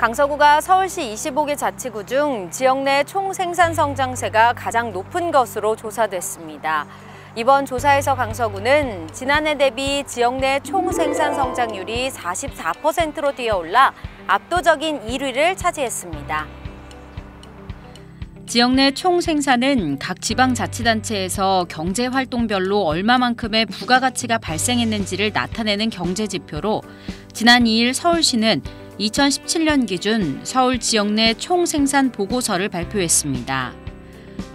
강서구가 서울시 25개 자치구 중 지역 내 총 생산 성장세가 가장 높은 것으로 조사됐습니다. 이번 조사에서 강서구는 지난해 대비 지역 내 총 생산 성장률이 44%로 뛰어올라 압도적인 1위를 차지했습니다. 지역 내 총 생산은 각 지방자치단체에서 경제 활동별로 얼마만큼의 부가가치가 발생했는지를 나타내는 경제 지표로 지난 2일 서울시는 2017년 기준 서울 지역 내 총 생산 보고서를 발표했습니다.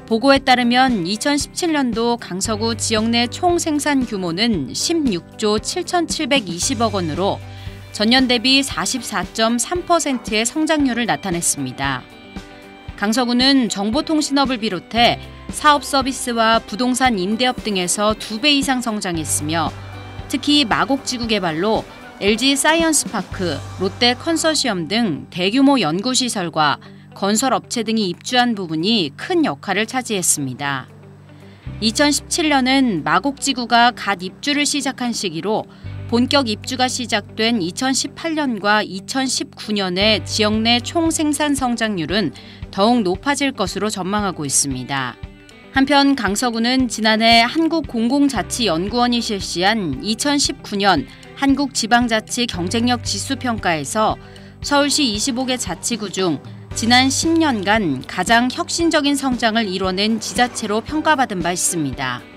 보고에 따르면 2017년도 강서구 지역 내 총 생산 규모는 16조 7,720억 원으로 전년 대비 44.3%의 성장률을 나타냈습니다. 강서구는 정보통신업을 비롯해 사업 서비스와 부동산 임대업 등에서 두 배 이상 성장했으며 특히 마곡지구 개발로 LG 사이언스파크, 롯데 컨소시엄 등 대규모 연구시설과 건설업체 등이 입주한 부분이 큰 역할을 차지했습니다. 2017년은 마곡지구가 갓 입주를 시작한 시기로 본격 입주가 시작된 2018년과 2019년의 지역 내 총 생산 성장률은 더욱 높아질 것으로 전망하고 있습니다. 한편 강서구는 지난해 한국공공자치연구원이 실시한 2019년 한국지방자치 경쟁력 지수 평가에서 서울시 25개 자치구 중 지난 10년간 가장 혁신적인 성장을 이뤄낸 지자체로 평가받은 바 있습니다.